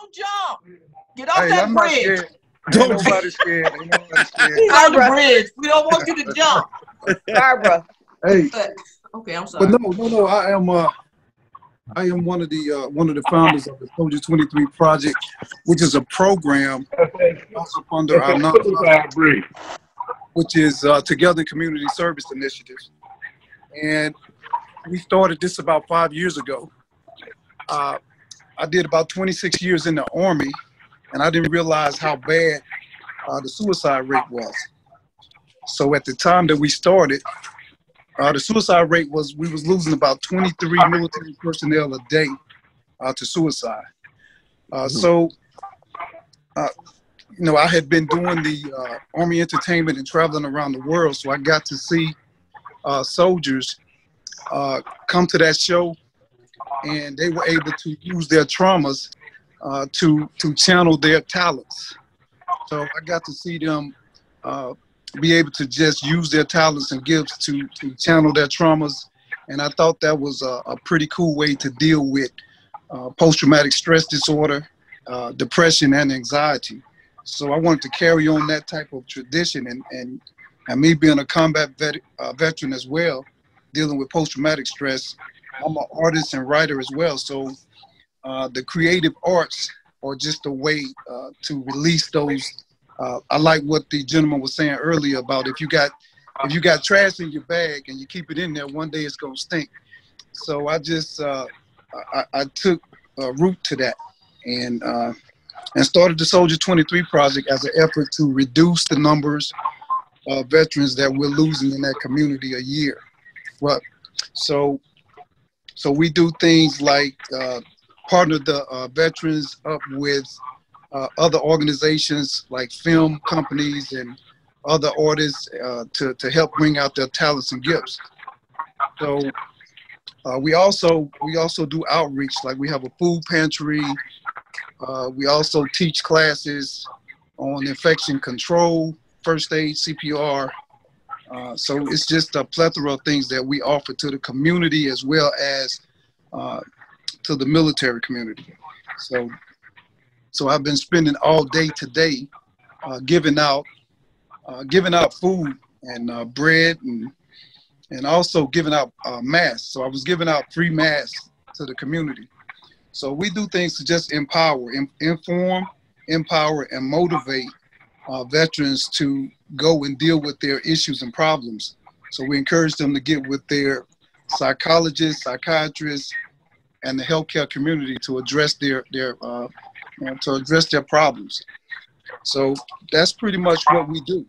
Don't jump. Get off Hey, that I'm bridge. scared. Don't- nobody scared. Ain't nobody scared. Get off the bridge. We don't want you to jump. Barbara. Hey, But, okay, I'm sorry. but no, no, no. I am. Uh, I am one of the uh, one of the founders of the Soldier 23 Project, which is a program also under our nonprofit, which is uh, Together Community Service Initiatives. And we started this about five years ago. Uh, I did about 26 years in the Army, and I didn't realize how bad uh, the suicide rate was. So at the time that we started, uh, the suicide rate was we was losing about 23 military personnel a day uh, to suicide. Uh, so, uh, you know, I had been doing the uh, Army entertainment and traveling around the world, so I got to see uh, soldiers uh, come to that show, and they were able to use their traumas uh, to to channel their talents. So I got to see them uh, be able to just use their talents and gifts to to channel their traumas, and I thought that was a, a pretty cool way to deal with uh, post-traumatic stress disorder, uh, depression, and anxiety. So I wanted to carry on that type of tradition, and and, and me being a combat vet, uh, veteran as well, dealing with post-traumatic stress. I'm an artist and writer as well, so uh, the creative arts are just a way uh, to release those. Uh, I like what the gentleman was saying earlier about if you got if you got trash in your bag and you keep it in there, one day it's gonna stink. So I just uh, I, I took uh, root to that and uh, and started the Soldier 23 project as an effort to reduce the numbers of veterans that we're losing in that community a year. Well, so so we do things like uh, partner the uh, veterans up with uh, other organizations like film companies and other artists uh, to, to help bring out their talents and gifts. So uh, we also we also do outreach like we have a food pantry. Uh, we also teach classes on infection control, first aid, CPR. Uh, so it's just a plethora of things that we offer to the community as well as uh, to the military community. So, so I've been spending all day today uh, giving out uh, giving out food and uh, bread and and also giving out masks. So I was giving out free masks to the community. So we do things to just empower, in, inform, empower, and motivate uh, veterans to go and deal with their issues and problems. So we encourage them to get with their psychologists, psychiatrists, and the healthcare community to address their their uh, you know, to address their problems. So that's pretty much what we do.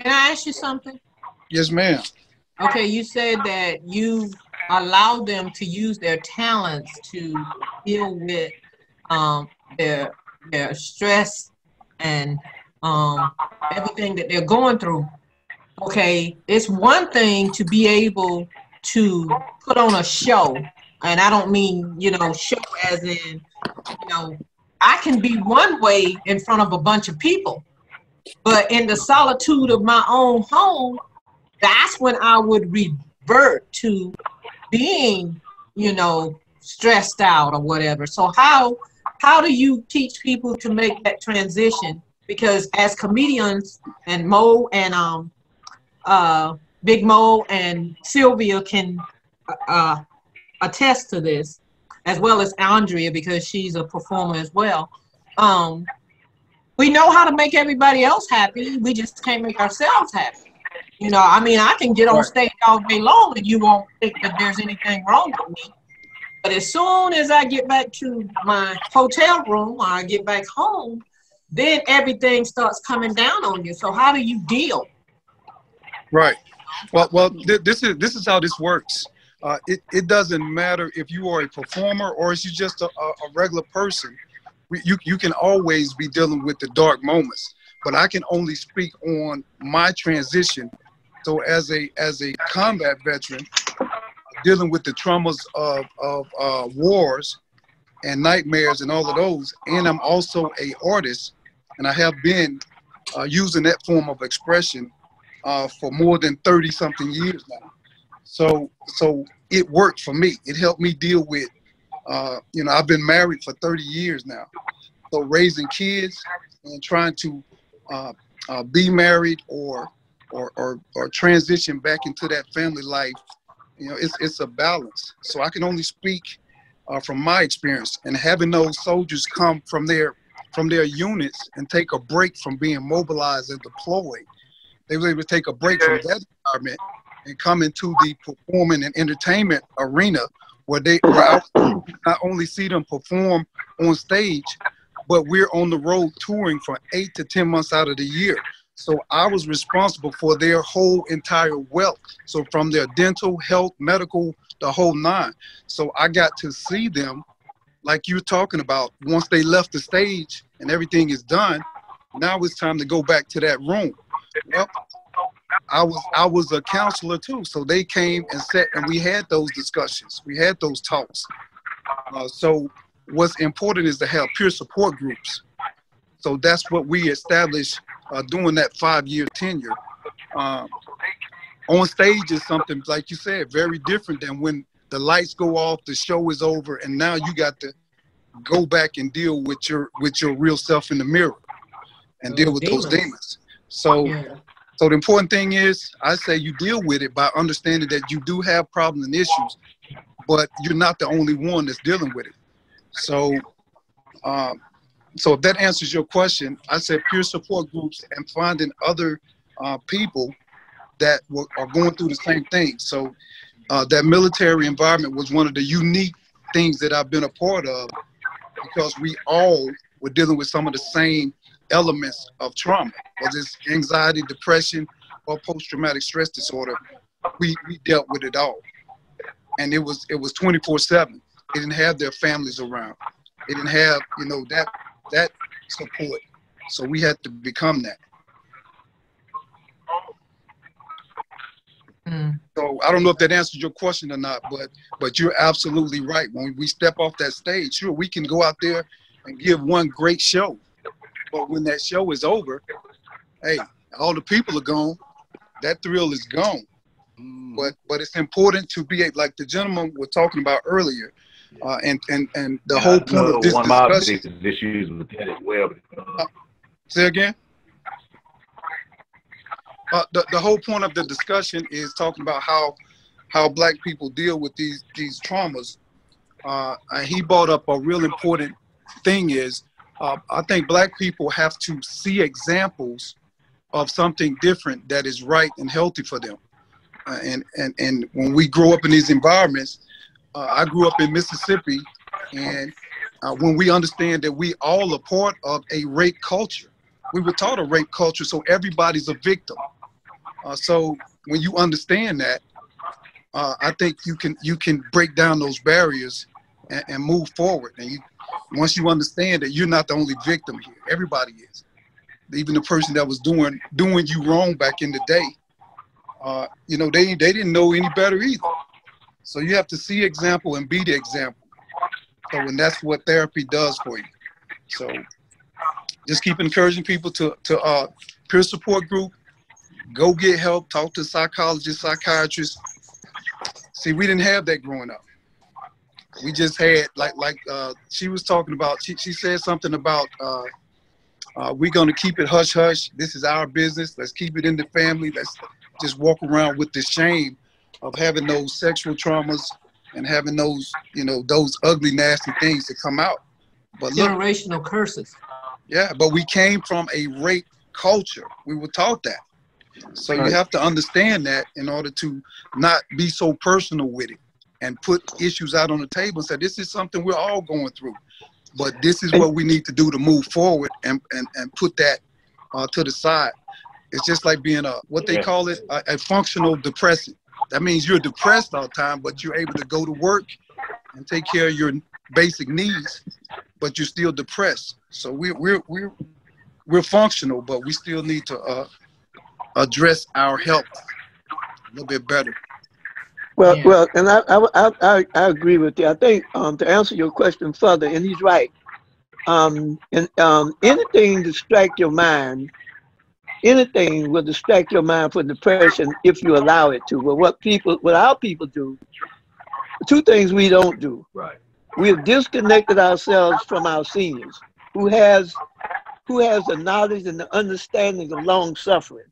Can I ask you something? Yes, ma'am. Okay, you said that you allow them to use their talents to deal with um, their their stress and um, everything that they're going through. Okay, it's one thing to be able to put on a show, and I don't mean you know show as in you know I can be one way in front of a bunch of people, but in the solitude of my own home, that's when I would revert to being, you know, stressed out or whatever. So how how do you teach people to make that transition? Because as comedians and Mo and um uh Big Mo and Sylvia can uh, attest to this, as well as Andrea because she's a performer as well. Um, we know how to make everybody else happy. We just can't make ourselves happy. You know, I mean, I can get on stage all day long and you won't think that there's anything wrong with me. But as soon as I get back to my hotel room or I get back home, then everything starts coming down on you. So how do you deal? Right. Well, well, th- this is this is how this works. Uh, it it doesn't matter if you are a performer or if you're just a, a, regular person. You you can always be dealing with the dark moments. But I can only speak on my transition. So as a as a combat veteran, dealing with the traumas of of uh, wars and nightmares and all of those, and I'm also a artist, and I have been uh, using that form of expression uh, for more than 30 something years now. So, so it worked for me. It helped me deal with uh, you know, I've been married for 30 years now. So raising kids and trying to uh, uh, be married or, or, or, or transition back into that family life, you know, it's, it's a balance. So I can only speak uh, from my experience and having those soldiers come from their from their units and take a break from being mobilized and deployed. They were able to take a break from that environment and come into the performing and entertainment arena where they where not only see them perform on stage, but we're on the road touring for eight to 10 months out of the year. So I was responsible for their whole entire wealth. So from their dental, health, medical, the whole nine. So I got to see them like you're talking about. Once they left the stage and everything is done, now it's time to go back to that room. Well, I was I was a counselor too, so they came and sat and we had those discussions. We had those talks. Uh, so what's important is to have peer support groups. So that's what we established uh, during that five-year tenure. Um, on stage is something like you said, very different than when the lights go off, the show is over, and now you got to go back and deal with your with your real self in the mirror and deal with demons. those demons. So yeah. so the important thing is I say you deal with it by understanding that you do have problems and issues, but you're not the only one that's dealing with it. So um, so if that answers your question, I said peer support groups and finding other uh, people that were, are going through the same thing. So uh, that military environment was one of the unique things that I've been a part of because we all were dealing with some of the same elements of trauma, whether it's anxiety, depression, or post-traumatic stress disorder. We, we dealt with it all. And it was it was 24-7. They didn't have their families around. They didn't have, you know, that that support. So we had to become that. Mm. So I don't know if that answers your question or not, but but you're absolutely right. When we step off that stage, sure, we can go out there and give one great show. But when that show is over, hey, all the people are gone. That thrill is gone. Mm. But but it's important to be like the gentleman was talking about earlier. Uh, and and and the yeah, whole point of this one discussion. Of issues with Lieutenant Webb. Uh, say again. Uh, the, the whole point of the discussion is talking about how how black people deal with these these traumas. Uh, and he brought up a real important thing is uh, I think black people have to see examples of something different that is right and healthy for them. Uh, and, and, and when we grow up in these environments, uh, I grew up in Mississippi, and uh, when we understand that we all are part of a rape culture, we were taught a rape culture, so everybody's a victim. Uh, so when you understand that, uh, I think you can you can break down those barriers and, and, move forward. And you, once you understand that you're not the only victim here, everybody is. Even the person that was doing doing you wrong back in the day, uh, you know, they they didn't know any better either. So you have to see example and be the example. So and that's what therapy does for you. So just keep encouraging people to to uh, peer support group go get help, talk to psychologists, psychiatrists. See, we didn't have that growing up. We just had like like uh, she was talking about. She she said something about uh, uh, we're gonna keep it hush hush. This is our business. Let's keep it in the family. Let's just walk around with the shame of having those sexual traumas and having those you know those ugly nasty things that come out. But generational look, curses. Yeah, but we came from a rape culture. We were taught that. So right. you have to understand that in order to not be so personal with it and put issues out on the table and say, this is something we're all going through. But this is what we need to do to move forward and, and, and put that uh, to the side. It's just like being a, what they call it, a, a functional depressant. That means you're depressed all the time, but you're able to go to work and take care of your basic needs, but you're still depressed. So we're, we're, we're, we're functional, but we still need to uh, address our health a little bit better. Well, yeah. well, and I, I, I, I agree with you. I think um, to answer your question further, and he's right. Um, and um, anything distract your mind, anything will distract your mind for depression if you allow it to. But what people, what our people do, two things we don't do. Right. we have disconnected ourselves from our seniors who has who has the knowledge and the understanding of long suffering.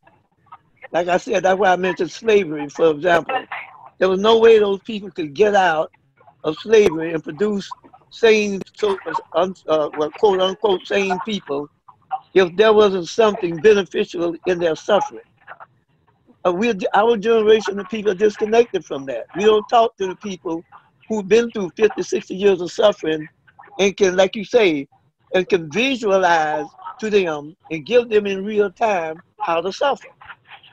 Like I said, that's why I mentioned slavery, for example. There was no way those people could get out of slavery and produce sane, so, uh, well, quote unquote, sane people if there wasn't something beneficial in their suffering. Uh, we, our generation of people are disconnected from that. We don't talk to the people who've been through 50, 60 years of suffering and can, like you say, and can visualize to them and give them in real time how to suffer.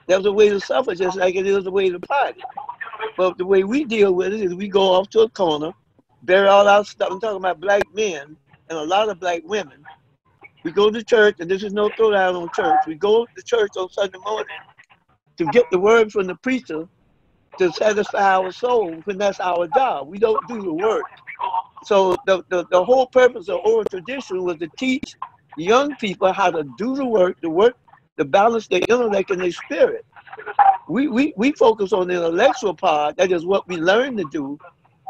There's a way to suffer just like it is a way to party. But the way we deal with it is we go off to a corner, bury all our stuff. I'm talking about black men and a lot of black women. We go to church, and this is no throwdown on church. We go to church on Sunday morning to get the word from the preacher to satisfy our soul when that's our job. We don't do the work. So the, the, the whole purpose of oral tradition was to teach young people how to do the work, the work, to balance their intellect and their spirit. We, we, we focus on the intellectual part, that is what we learn to do,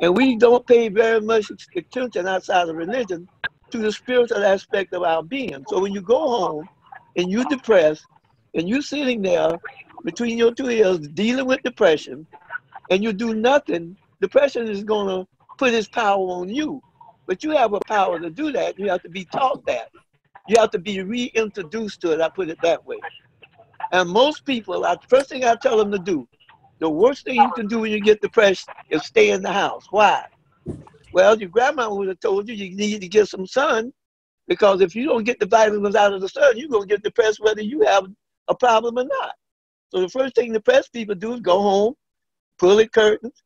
and we don't pay very much attention outside of religion to the spiritual aspect of our being. So when you go home and you're depressed and you're sitting there between your two ears dealing with depression and you do nothing, depression is going to put its power on you. But you have a power to do that. You have to be taught that. You have to be reintroduced to it. I put it that way. And most people, the first thing I tell them to do, the worst thing you can do when you get depressed is stay in the house. Why? Well, your grandma would have told you you need to get some sun because if you don't get the vitamins out of the sun, you're going to get depressed whether you have a problem or not. So the first thing depressed people do is go home, pull the curtains,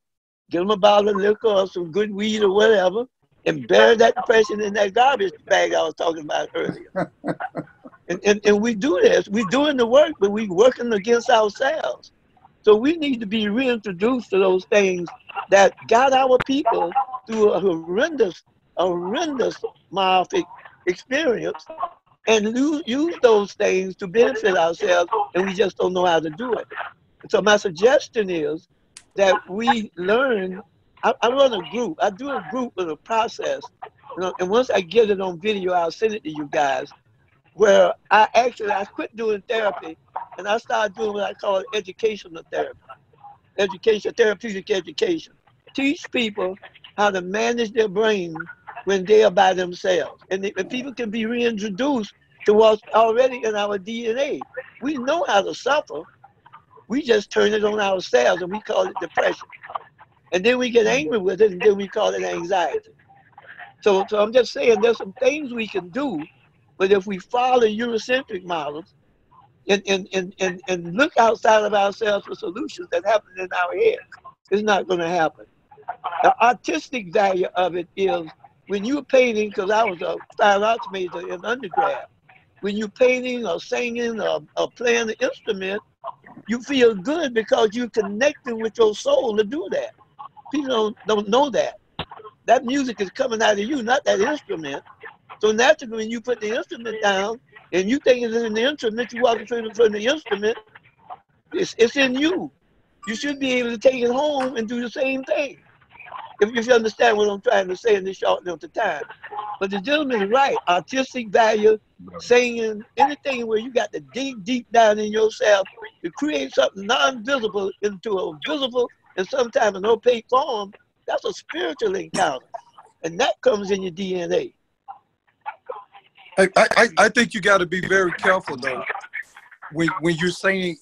give them a bottle of liquor or some good weed or whatever, and bury that depression in that garbage bag I was talking about earlier. and, and, and we do this. We're doing the work, but we're working against ourselves. So we need to be reintroduced to those things that got our people through a horrendous, horrendous myopic experience and use those things to benefit ourselves, and we just don't know how to do it. So my suggestion is that we learn. I, I run a group. I do a group with a process, you know, and once I get it on video, I'll send it to you guys. Where I actually I quit doing therapy, and I started doing what I call educational therapy, education, therapeutic education. Teach people how to manage their brain when they are by themselves. And if people can be reintroduced to what's already in our DNA. We know how to suffer. We just turn it on ourselves and we call it depression. And then we get angry with it and then we call it anxiety. So, so I'm just saying there's some things we can do, but if we follow Eurocentric models and, and, and, and, look outside of ourselves for solutions that happen in our head, it's not going to happen. The artistic value of it is when you're painting, because I was a fine arts major in undergrad, when you're painting or singing or, or playing an instrument, you feel good because you're connecting with your soul to do that. People don't, don't know that. That music is coming out of you, not that instrument. So naturally, when you put the instrument down and you think it's in the instrument, you walk in front of the instrument, it's, it's in you. You should be able to take it home and do the same thing if, if you understand what I'm trying to say in this short of time. But the gentleman is right. Artistic value, saying anything where you got to dig deep down in yourself to create something non-visible into a visible and sometimes an opaque form, that's a spiritual encounter. And that comes in your DNA. I, I, I think you got to be very careful though. When when you're saying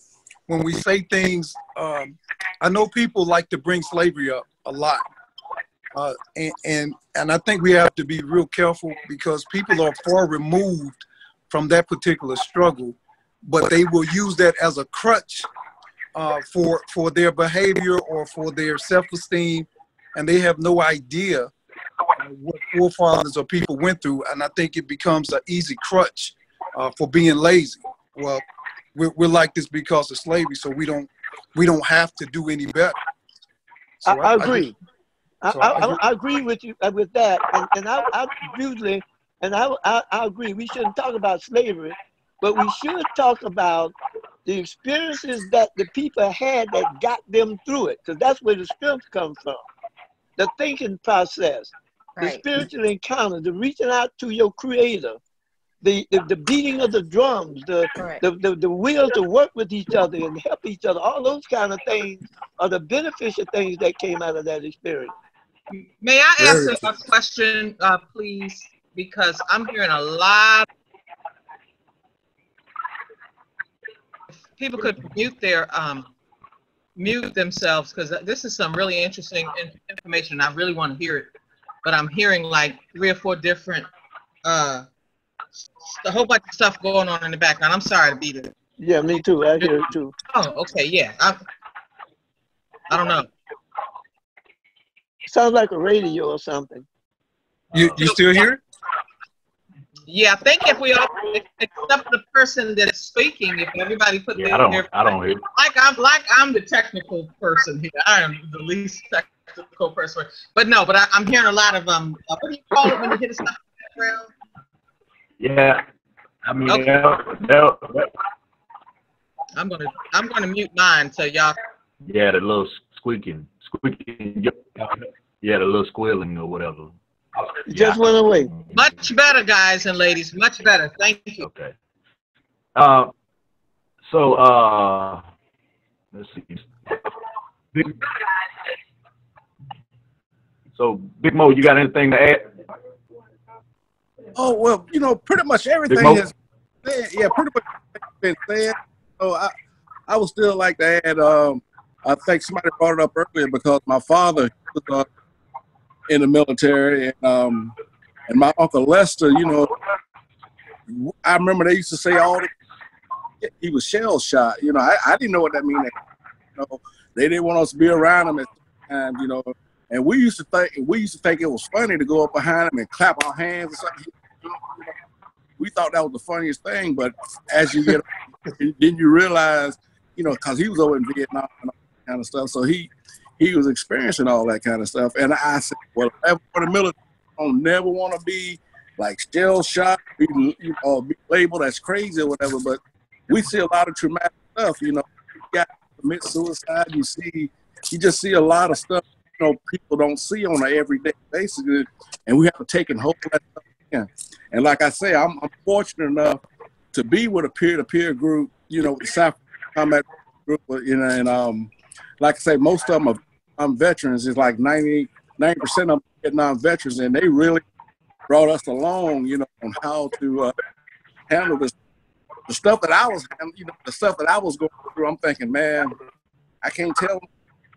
when we say things um, I know people like to bring slavery up a lot. Uh, and, and, and I think we have to be real careful because people are far removed from that particular struggle, but they will use that as a crutch uh, for for their behavior or for their self-esteem, and they have no idea what forefathers or people went through, and I think it becomes an easy crutch uh, for being lazy. Well, we're, we're like this because of slavery, so we don't we don't have to do any better. So I, I, agree. I I, I, I, agree with you uh, with that, and, and I, I usually, and I, I, I agree. We shouldn't talk about slavery, but we should talk about the experiences that the people had that got them through it, because that's where the strength comes from. The thinking process, right. the spiritual encounter, the reaching out to your creator, the, the, the beating of the drums, the, right. the, the, the will to work with each other and help each other, all those kind of things are the beneficial things that came out of that experience. May I ask a question, uh, please? Because I'm hearing a lot. People could mute their um, mute themselves because this is some really interesting information. And I really want to hear it, but I'm hearing like three or four different, uh, a whole bunch of stuff going on in the background. I'm sorry to be there. Yeah, me too. I hear it too. Oh, okay, yeah. I, I don't know. Sounds like a radio or something. You you still here? Yeah, I think if we all, except the person that's speaking, if everybody put yeah, I don't, I don't hear. Like I'm, like I'm the technical person here. I am the least technical person. But no, but I, am hearing a lot of um. Uh, what do you call it when you hit a stuff background? Yeah, I mean, okay. I'm gonna, I'm gonna mute mine so y'all. Yeah, the little squeaking, squeaking. Yeah, the little squealing or whatever. Just went away. Much better, guys and ladies. Much better. Thank you. Okay. Uh, so, uh, let's see. So, Big Mo, you got anything to add? Oh well, you know, pretty much everything is said. Yeah, pretty much been said. So I, I would still like to add. Um, I think somebody brought it up earlier because my father was uh, in the military, and um, and my uncle Lester, you know, I remember they used to say all the, he was shell shot. You know, I, I didn't know what that meant. You know, they didn't want us to be around him at the time. You know, and we used to think we used to think it was funny to go up behind him and clap our hands or something. We thought that was the funniest thing, but as you get, then you realize, you know, because he was over in Vietnam and all that kind of stuff. So he he was experiencing all that kind of stuff. And I said, well, for the military, I don't never want to be like shell shocked, be, you know, be labeled as crazy or whatever. But we see a lot of traumatic stuff. You know, you got commit suicide. You see, you just see a lot of stuff. You know, people don't see on an everyday basis, and we have to take and hold that in. And like I say, I'm, I'm fortunate enough to be with a peer-to-peer group. You know, the South Combat group. You know, and um, like I say, most of them are um, veterans is like 90 percent of Vietnam veterans, and they really brought us along, you know, on how to uh, handle this. The stuff that I was, you know, the stuff that I was going through, I'm thinking, man, I can't tell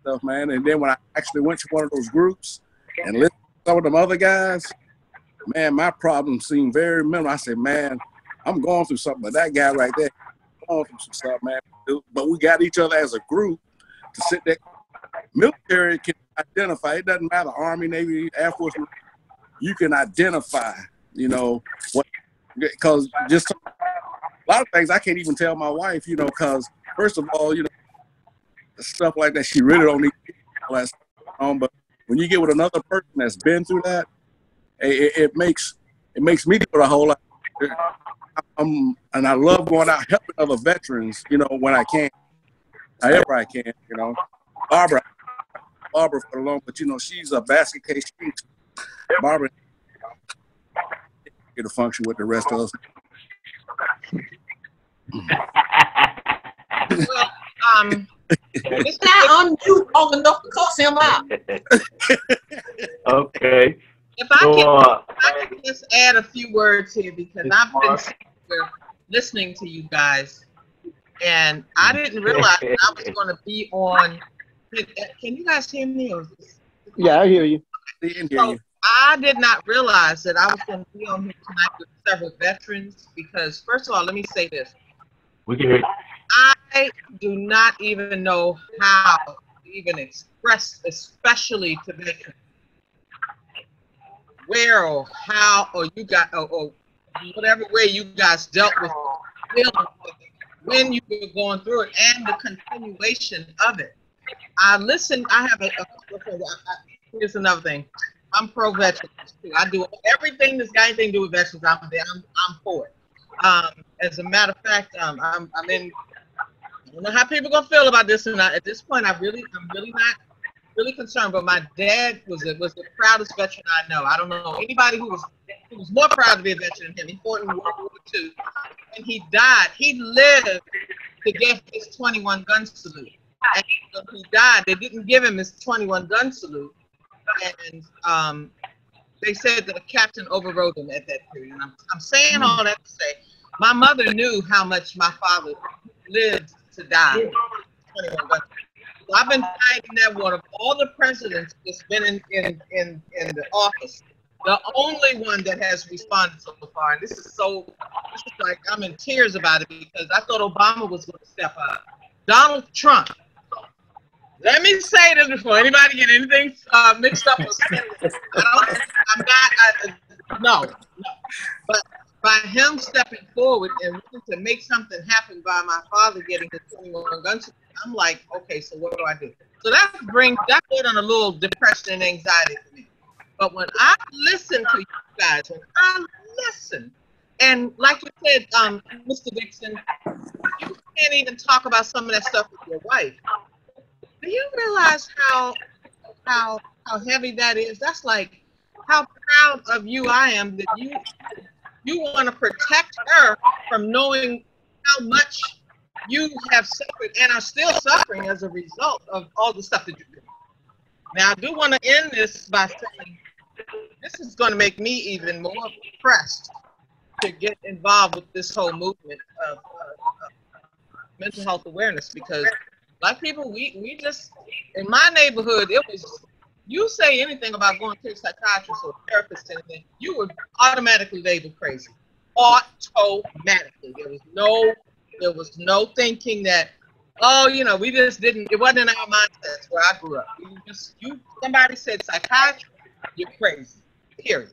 stuff, man. And then when I actually went to one of those groups and listened to some of them other guys, man, my problem seemed very minimal. I said, man, I'm going through something, but that guy right there, going through some stuff, man. But we got each other as a group to sit there military can identify. It doesn't matter, Army, Navy, Air Force. You can identify, you know, what because just a lot of things I can't even tell my wife, you know, because first of all, you know, stuff like that she really don't need less um, but when you get with another person that's been through that, it, it makes it makes me do a whole lot. I'm, and I love going out helping other veterans, you know, when I can, however I can, you know. Barbara, Barbara for long, but you know she's a basket case. She's Barbara get a function with the rest of us. well, um, it's not on mute long enough to cuss him out. okay. If I, can, uh, if I can just add a few words here because I've been listening to you guys, and I didn't realize I was going to be on can, you guys hear me? yeah, I hear you. So I did not realize that I was going to be on here tonight with several veterans because, first of all, let me say this. We can hear you. I do not even know how to even express, especially to veterans, where or how or you got or, or whatever way you guys dealt with when you were going through it and the continuation of it. I listen. I have a, a here's another thing. I'm pro veterans too. I do everything that's got anything to do with veterans. I'm I'm, I'm for it. Um, as a matter of fact, um, I'm I'm in. I don't know how people gonna feel about this, and I, at this point, I really I'm really not really concerned. But my dad was a, was the proudest veteran I know. I don't know anybody who was who was more proud to be a veteran than him. He fought in World War II, and he died. He lived to get his 21 gun salute. And he died, they didn't give him his 21 gun salute, and um, they said that a captain overrode him at that period. And I'm, I'm saying all that to say, my mother knew how much my father lived to die. 21 so I've been fighting that one of all the presidents that's been in, in, in, in the office. The only one that has responded so far, and this is so, this is like I'm in tears about it because I thought Obama was going to step up. Donald Trump. Let me say this before anybody get anything uh, mixed up. I am not. I, no, no. But by him stepping forward and wanting to make something happen by my father getting the 21 guns, I'm like, okay, so what do I do? So that brings that put on a little depression and anxiety me. But when I listen to you guys, when I listen, and like you said, um, Mr. Dixon, you can't even talk about some of that stuff with your wife. Do you realize how how how heavy that is? That's like how proud of you I am that you you want to protect her from knowing how much you have suffered and are still suffering as a result of all the stuff that you do. Now, I do want to end this by saying this is going to make me even more pressed to get involved with this whole movement of, uh, of mental health awareness because black people, we, we just, in my neighborhood, it was, you say anything about going to a psychiatrist or a therapist, anything, you were automatically labeled crazy. Automatically. There was no, there was no thinking that, oh, you know, we just didn't, it wasn't in our mindsets where I grew up. You just, you, somebody said psychiatrist, you're crazy, period.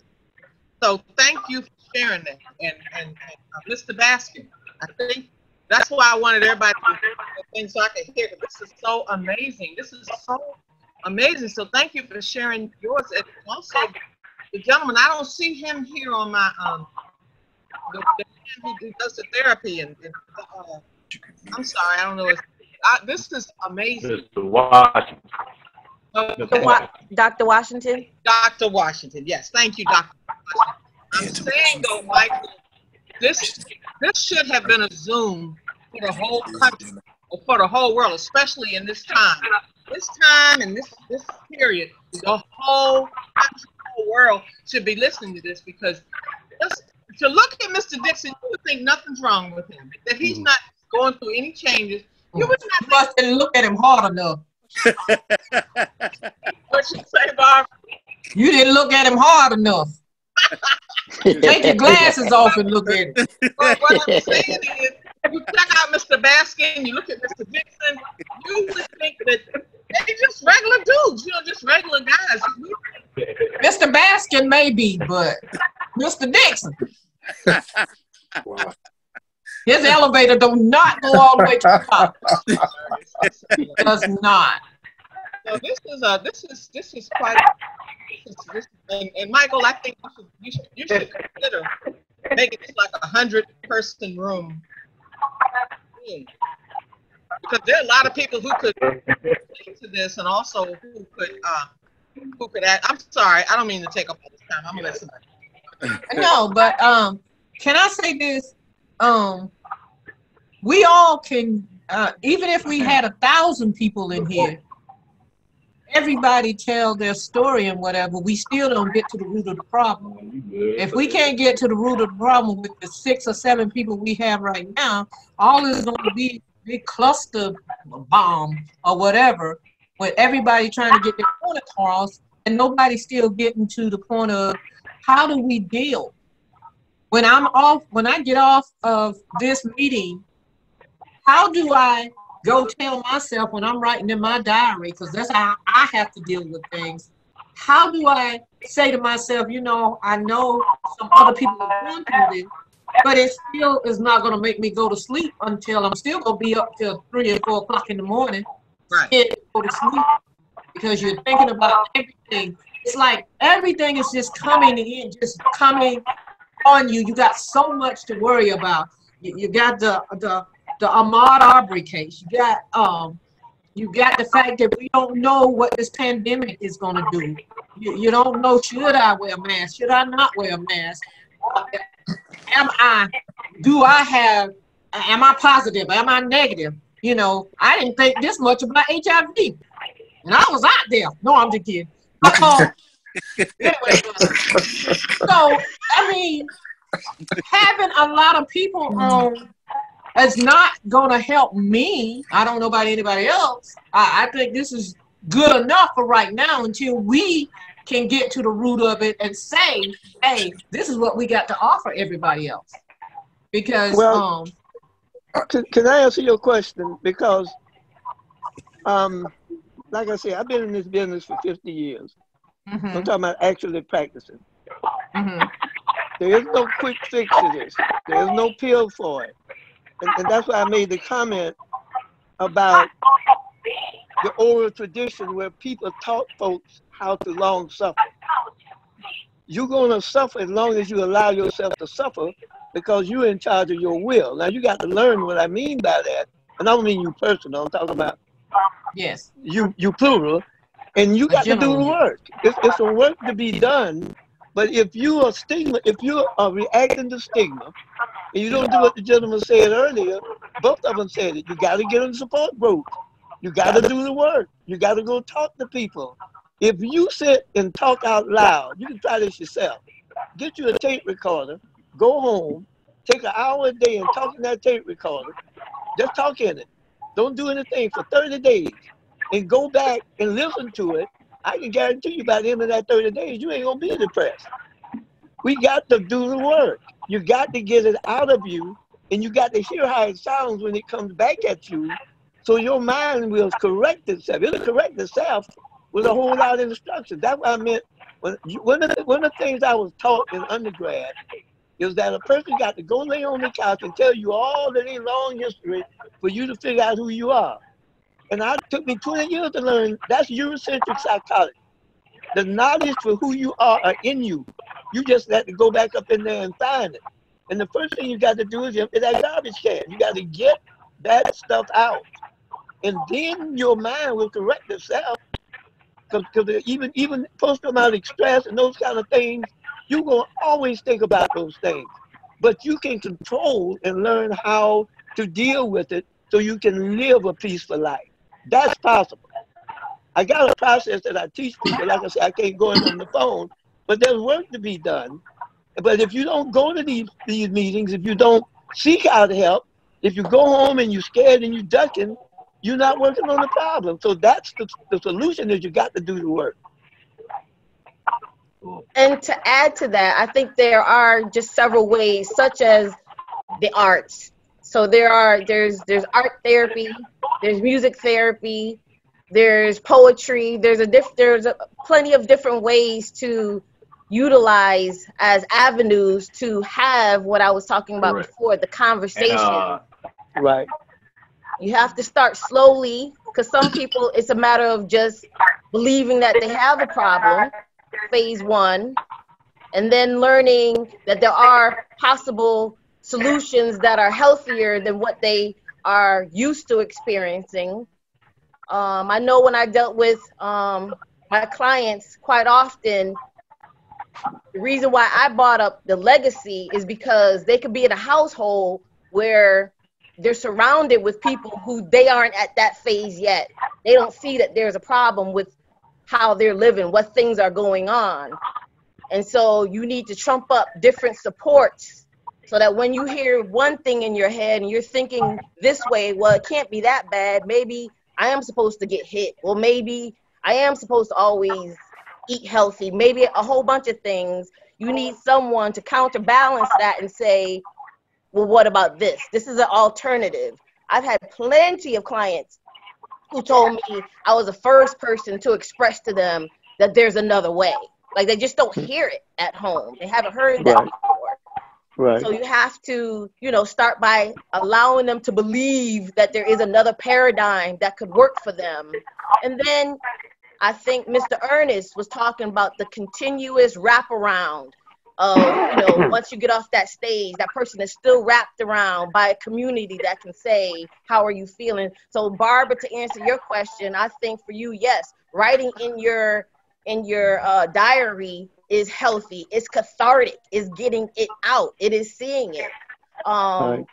So thank you for sharing that. And, and, and uh, Mr. Baskin, I think that's why I wanted everybody to think so I could hear. This is so amazing. This is so amazing. So thank you for sharing yours. And also, the gentleman, I don't see him here on my, um, the, the man who does the therapy. And, and uh, I'm sorry, I don't know. I, this is amazing. Mr. Washington. Dr. Wa- Dr. Washington? Dr. Washington, yes. Thank you, Dr. Washington. I'm saying though, Michael, this this should have been a Zoom for the whole country or for the whole world, especially in this time. This time and this this period, the whole country, the whole world should be listening to this because just to look at Mr. Dixon, you would think nothing's wrong with him. That he's mm. not going through any changes. You mm. would not You must didn't look at him hard enough. what you say, Barb. You didn't look at him hard enough. Take your glasses off and look at him. But what I'm saying is, you check out Mr. Baskin, you look at Mr. Dixon, you would think that they're just regular dudes, you know, just regular guys. Mr. Baskin maybe, but Mr. Dixon, his elevator do not go all the way to the top. Does not. So this is a this is this is quite this is, this, and, and Michael, I think you should you should, you should consider making this like a hundred person room. Because there are a lot of people who could relate to this and also who could uh who could I'm sorry, I don't mean to take up all this time. I'm somebody No, but um, can I say this? Um, we all can, uh, even if we had a thousand people in here, everybody tell their story and whatever, we still don't get to the root of the problem. Oh, if we can't get to the root of the problem with the six or seven people we have right now, all is going to be a big cluster bomb or whatever, with everybody trying to get their point across, and nobody still getting to the point of how do we deal when I'm off, when I get off of this meeting, how do I go tell myself when I'm writing in my diary, because that's how I have to deal with things. How do I say to myself, you know, I know some other people are going through this, but it still is not going to make me go to sleep until I'm still going to be up till three or four o'clock in the morning. Right. Can't go to sleep because you're thinking about everything. It's like everything is just coming in, just coming on you. You got so much to worry about. You, you got the the the Ahmaud Arbery case. You got um You got the fact that we don't know what this pandemic is going to do. You, you don't know, should I wear a mask? Should I not wear a mask? Am I, do I have, am I positive? Am I negative? You know, I didn't think this much about HIV. And I was out there. No, I'm just kidding. Uh, anyway, so, I mean, having a lot of people on is not going to help me. I don't know about anybody else. I, I think this is good enough for right now until we can get to the root of it and say, hey, this is what we got to offer everybody else. Because, well, um, can, can I answer your question? Because, um, like I said, I've been in this business for 50 years. Mm-hmm. I'm talking about actually practicing. Mm-hmm. There is no quick fix to this. There is no pill for it. And, and that's why I made the comment about the oral tradition where people taught folks how to long suffer. You're going to suffer as long as you allow yourself to suffer because you're in charge of your will. Now, you got to learn what I mean by that. And I don't mean you personal, I'm talking about yes, you you plural. And you got to do the work. It's, it's a work to be done but if you are stigma, if you are reacting to stigma, and you don't do what the gentleman said earlier, both of them said it. You got to get in support group. You got to do the work. You got to go talk to people. If you sit and talk out loud, you can try this yourself. Get you a tape recorder, go home, take an hour a day and talk in that tape recorder. Just talk in it. Don't do anything for 30 days and go back and listen to it I can guarantee you by the end of that 30 days, you ain't gonna be depressed. We got to do the work. You got to get it out of you, and you got to hear how it sounds when it comes back at you, so your mind will correct itself. It'll correct itself with a whole lot of instructions. That's what I meant. One, of the, one of the things I was taught in undergrad is that a person got to go lay on the couch and tell you all of their long history for you to figure out who you are. And I took me 20 years to learn that's Eurocentric psychology. The knowledge for who you are are in you. You just got to go back up in there and find it. And the first thing you got to do is empty that garbage can. You got to get that stuff out. And then your mind will correct itself. Because even even post-traumatic stress and those kind of things, you're going to always think about those things. But you can control and learn how to deal with it so you can live a peaceful life. That's possible. I got a process that I teach people. Like I said, I can't go in on the phone, but there's work to be done. But if you don't go to these, these meetings, if you don't seek out help, if you go home and you're scared and you're ducking, you're not working on the problem. So that's the, the solution is you got to do the work. And to add to that, I think there are just several ways, such as the arts. So there are there's there's art therapy, there's music therapy, there's poetry, there's a diff there's a, plenty of different ways to utilize as avenues to have what I was talking about right. before, the conversation. And, uh, right. You have to start slowly because some people it's a matter of just believing that they have a problem, phase one, and then learning that there are possible solutions that are healthier than what they are used to experiencing. Um, I know when I dealt with um, my clients, quite often, the reason why I brought up the legacy is because they could be in a household where they're surrounded with people who they aren't at that phase yet. They don't see that there's a problem with how they're living, what things are going on. And so you need to trump up different supports so that when you hear one thing in your head and you're thinking this way, well, it can't be that bad. Maybe I am supposed to get hit. Well, maybe I am supposed to always eat healthy. Maybe a whole bunch of things. You need someone to counterbalance that and say, well, what about this? This is an alternative. I've had plenty of clients who told me I was the first person to express to them that there's another way. Like they just don't hear it at home. They haven't heard that before. Right. So you have to, you know, start by allowing them to believe that there is another paradigm that could work for them. And then I think Mr. Ernest was talking about the continuous wraparound. of you know once you get off that stage that person is still wrapped around by a community that can say how are you feeling so barbara to answer your question i think for you yes writing in your in your uh, diary is healthy it's cathartic it's getting it out it is seeing it um,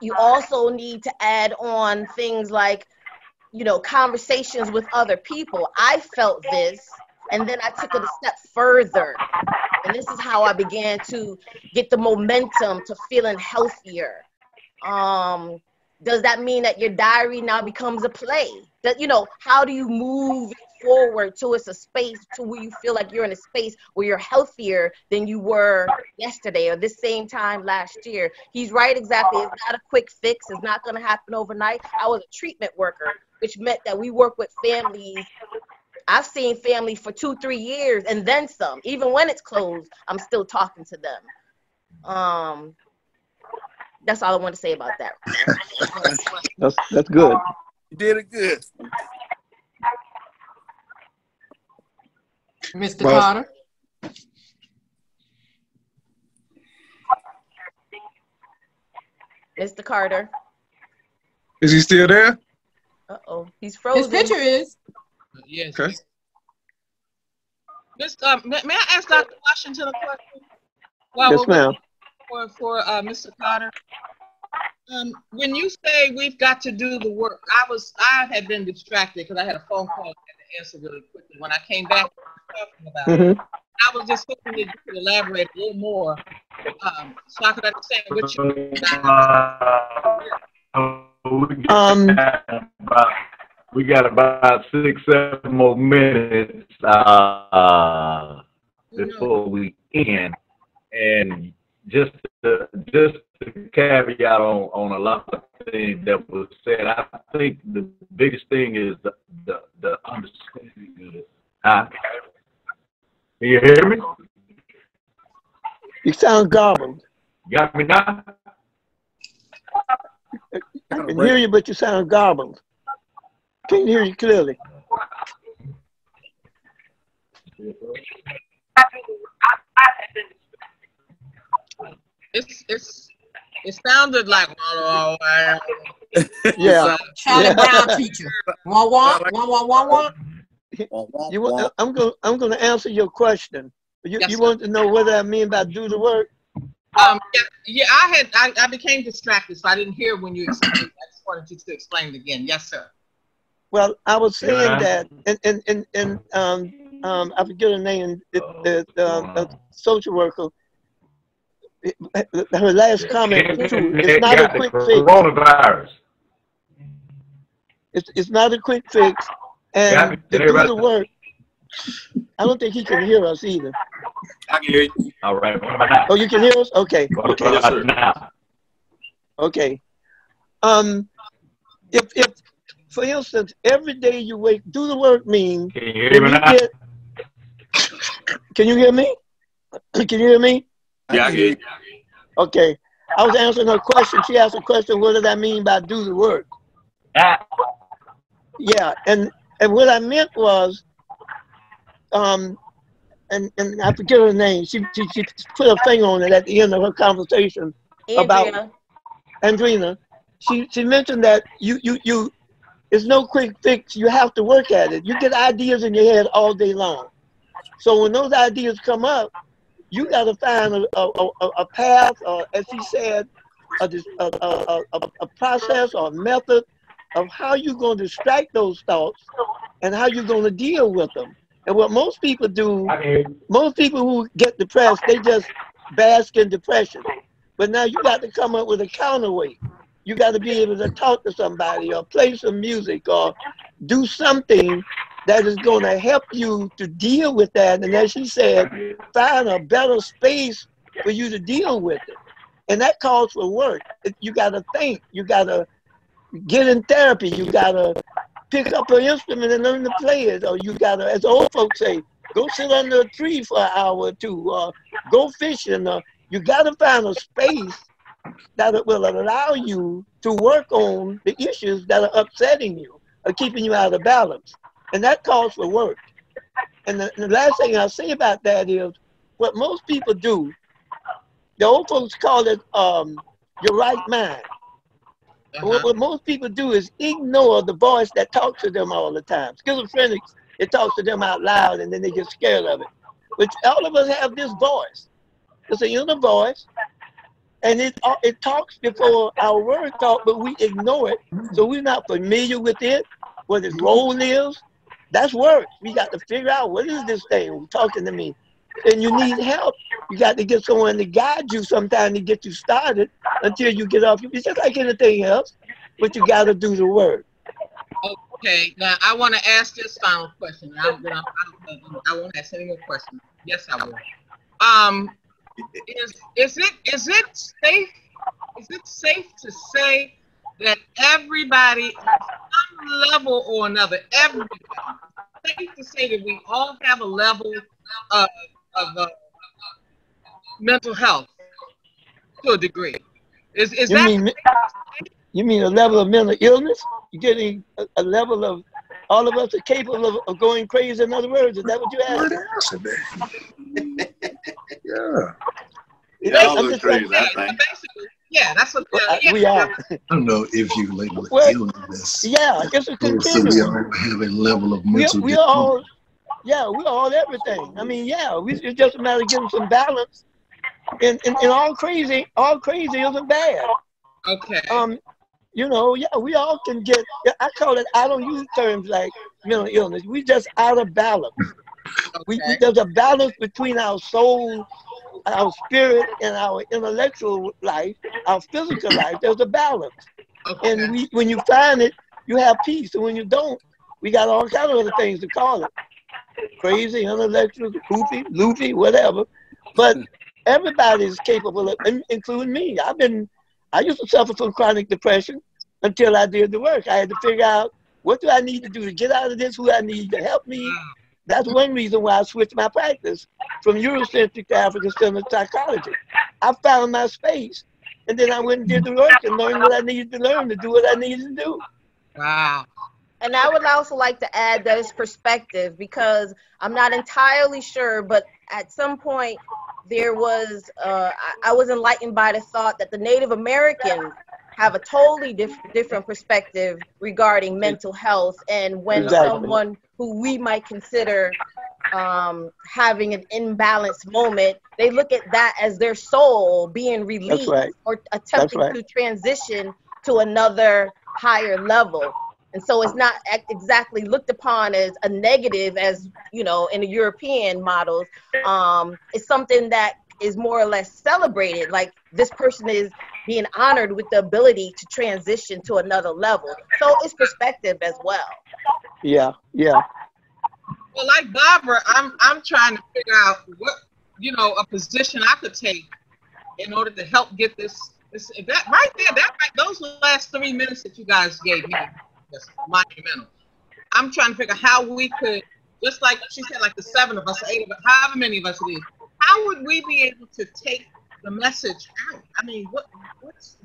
you also need to add on things like you know conversations with other people i felt this and then I took it a step further. And this is how I began to get the momentum to feeling healthier. Um, does that mean that your diary now becomes a play? That you know, how do you move forward to it's a space to where you feel like you're in a space where you're healthier than you were yesterday or this same time last year. He's right exactly. It's not a quick fix. It's not going to happen overnight. I was a treatment worker, which meant that we work with families I've seen family for two, three years and then some. Even when it's closed, I'm still talking to them. Um, that's all I want to say about that. that's that's good. You did it good. Mr. Well, Carter. Mr. Carter. Is he still there? Uh oh, he's frozen. His picture is. Yes. Okay. Miss, uh, may, may, I ask Dr. Washington a question? Well, yes, ma'am. For, for uh, Mr. Carter. Um, when you say we've got to do the work, I was I had been distracted because I had a phone call I had to answer really quickly. When I came back, talking about mm-hmm. it, I was just hoping that you could elaborate a little more, um, so I could understand what you. Uh, um, we got about six, seven more minutes uh, before we end. And just to, just to caveat on, on a lot of things that was said, I think the biggest thing is the, the, the understanding of it. Uh, can you hear me? You sound garbled. got me now? I can hear you, but you sound garbled. Can't hear you clearly. It's it's it sounded like yeah. Charlie yeah. Brown teacher. Wah wah wah wah wah wah. You, I'm going. I'm going to answer your question. You, yes, you want to know what I mean by do the work? Um. Yeah. Yeah. I had. I, I became distracted, so I didn't hear when you explained. I just wanted you to explain it again. Yes, sir. Well, I was saying yeah. that, and and and, and um, um, I forget her name, the, the, um, social worker. her last comment was true. It's not a quick fix. Coronavirus. It's it's not a quick fix, and to do the work. I don't think he can hear us either. I can hear you. All right. Oh, you can hear us? Okay. Okay. Okay. Um, if if for instance, every day you wake, do the work mean. Can you hear me now? Get, can you hear me? Can you hear me? Yeah, I hear you. Okay. I was answering her question. She asked a question, what does that mean by do the work? Ah. Yeah, and and what I meant was, um, and and I forget her name. She she, she put a thing on it at the end of her conversation Andrea. about Andrina. She she mentioned that you you you it's no quick fix. You have to work at it. You get ideas in your head all day long. So when those ideas come up, you got to find a, a, a, a path, or as he said, a, a, a, a process or method of how you're going to strike those thoughts and how you're going to deal with them. And what most people do, most people who get depressed, they just bask in depression. But now you got to come up with a counterweight you got to be able to talk to somebody or play some music or do something that is going to help you to deal with that. And as she said, find a better space for you to deal with it. And that calls for work. You got to think. You got to get in therapy. You got to pick up an instrument and learn to play it. Or you got to, as old folks say, go sit under a tree for an hour or two. Or go fishing. Or you got to find a space that will allow you to work on the issues that are upsetting you or keeping you out of balance. And that calls for work. And the, the last thing I'll say about that is what most people do, the old folks call it um, your right mind. Uh-huh. What, what, most people do is ignore the voice that talks to them all the time. Schizophrenics, it talks to them out loud and then they get scared of it. But all of us have this voice. It's a inner voice. And it, uh, it talks before our word talk, but we ignore it. So we're not familiar with it, what its role is. That's work. We got to figure out what is this thing talking to me and you need help, you got to get someone to guide you sometime to get you started until you get off. It's just like anything else, but you got to do the work. Okay, now I want to ask this final question. I, I, I won't ask any more questions. Yes, I will. Um, is is it is it safe? Is it safe to say that everybody, at some level or another, everybody, safe to say that we all have a level of of uh, mental health to a degree. Is is you that? Mean, you mean a level of mental illness? You're getting a, a level of all of us are capable of, of, going crazy. In other words, is that what you asked? yeah. Yeah, I'm just crazy, yeah, that's what uh, yeah. we are. I don't know if you label it well, illness. Yeah, it's a continuum. we all have a level of mental. We, we all yeah, we're all everything. I mean, yeah, we, it's just a matter of getting some balance. And, and, and all crazy, all crazy isn't bad. Okay. Um, you know, yeah, we all can get. I call it. I don't use terms like mental illness. We just out of balance. Okay. We, we, there's a balance between our soul, our spirit, and our intellectual life, our physical life. There's a balance, okay. and we, when you find it, you have peace. And when you don't, we got all kinds of other things to call it crazy, intellectual, goofy, loopy, whatever. But everybody is capable of, including me. I've been, I used to suffer from chronic depression until I did the work. I had to figure out what do I need to do to get out of this, who I need to help me. That's one reason why I switched my practice from Eurocentric to African Centered Psychology. I found my space, and then I went and did the work and learned what I needed to learn to do what I needed to do. Wow. And I would also like to add that it's perspective because I'm not entirely sure, but at some point there was, uh, I was enlightened by the thought that the Native Americans have a totally diff- different perspective regarding mental health. And when exactly. someone who we might consider um, having an imbalanced moment, they look at that as their soul being released right. or attempting right. to transition to another higher level and so it's not exactly looked upon as a negative as you know in the european models. Um, it's something that is more or less celebrated like this person is being honored with the ability to transition to another level. So it's perspective as well. Yeah yeah. Well like barbara i'm i'm trying to figure out what you know a position i could take in order to help get this this that right there that right those last three minutes that you guys gave me monumental. I'm trying to figure how we could, just like she said, like the seven of us, eight of us, however many of us it is, how would we be able to take the message out? I mean, what, what's,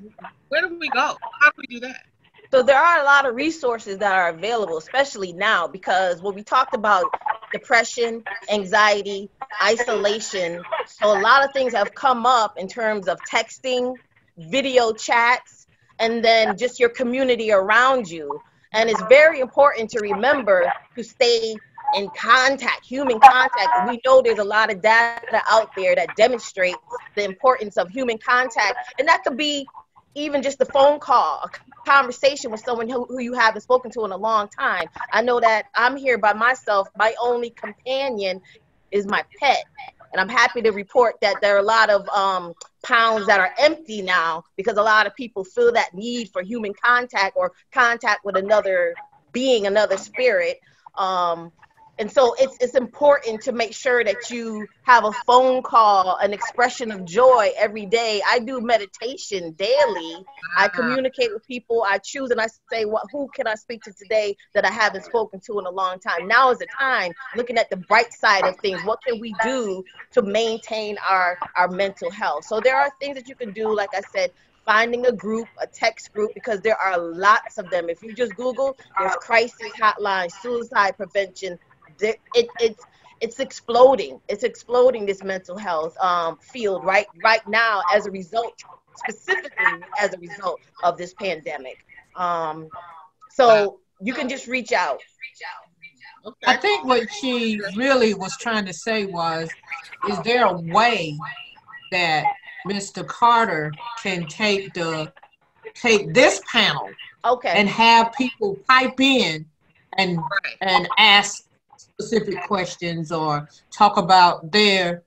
where do we go? How do we do that? So there are a lot of resources that are available, especially now, because when we talked about depression, anxiety, isolation, so a lot of things have come up in terms of texting, video chats, and then just your community around you. And it's very important to remember to stay in contact, human contact. We know there's a lot of data out there that demonstrates the importance of human contact. And that could be even just a phone call, a conversation with someone who, who you haven't spoken to in a long time. I know that I'm here by myself. My only companion is my pet. And I'm happy to report that there are a lot of um, pounds that are empty now because a lot of people feel that need for human contact or contact with another being, another spirit. Um, and so it's it's important to make sure that you have a phone call an expression of joy every day. I do meditation daily. I uh-huh. communicate with people. I choose and i say what who can i speak to today that i haven't spoken to in a long time? Now is the time. Looking at the bright side of things what can we do to maintain our our mental health? So there are things that you can do like i said finding a group, a text group, because there are lots of them. If you just Google, there's crisis hotline, suicide prevention, it, it's it's exploding. It's exploding this mental health um, field right right now as a result, specifically as a result of this pandemic. Um, so you can just reach out. I think what she really was trying to say was, is there a way that Mr. Carter can take the take this panel Okay. and have people pipe in and and ask specific questions or talk about their